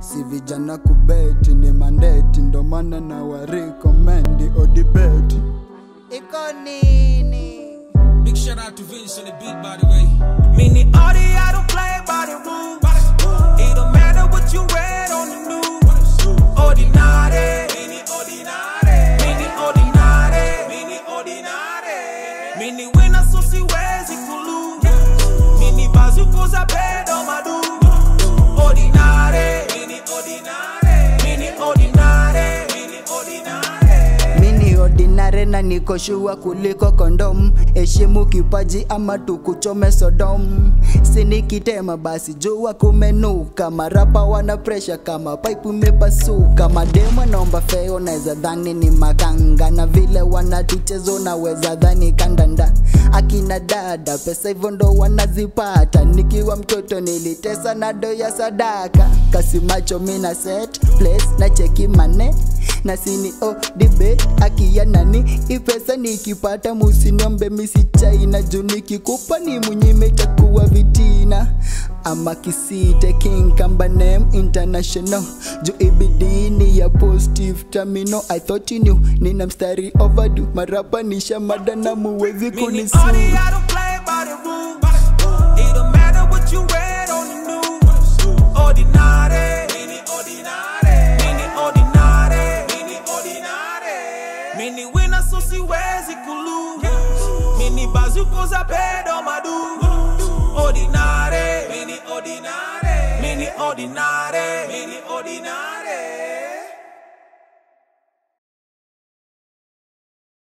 si vijana kubeti ni mandeti ndo maana na warekomendi odibeti iko nini Big shout out to Vince on the beat, by the way. Meaning all I don't play by the rules. It don't matter what you read on the news. Ordinary, meaning ordinary, meaning ordinary, meaning ordinary. Meaning when so see where's it kulu. lose. Mini bazookas are madu. Ordinary. na niko shua kuliko kondom heshimu kipaji ama tukuchome sodom. Sinikitema basi jua kumenuka. Marapa wana presha kama pipe imepasuka. Mademo naomba feo naweza dhani ni makanga. Na vile wanatuchezo naweza dhani kandanda. Akina dada pesa hivyo ndo wanazipata. Nikiwa mtoto nilitesa na do ya sadaka kasimacho mina set place na cheki mane na sini o debate akia nani? Ipesa nikipata musiniombe misichaina juu nikikupa ni munyime takuwa vitina. Ama kisite king kamba name international. Juu ibidini ya positive terminal i thought you knew. Nina mstari overdue marapa nisha mada na muwezi Meaning ordinary. Meaning when I so see where's it kulu. Meaning bazuko za pedo madu. Ordinary, meaning ordinary, meaning ordinary, meaning ordinary.